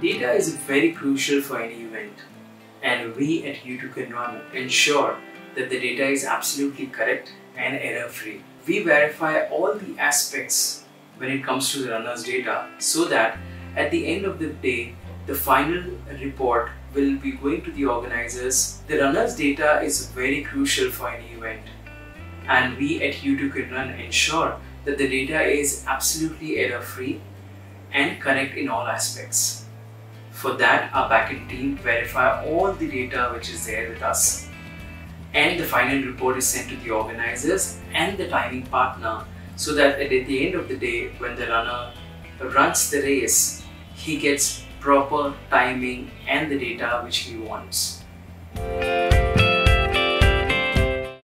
Data is very crucial for any event and we at You Too Can Run ensure that the data is absolutely correct and error free. We verify all the aspects when it comes to the runner's data so that at the end of the day the final report will be going to the organizers. The runner's data is very crucial for any event and we at You Too Can Run ensure that the data is absolutely error free and correct in all aspects. For that, our backend team verify all the data which is there with us and the final report is sent to the organizers and the timing partner so that at the end of the day when the runner runs the race, he gets proper timing and the data which he wants.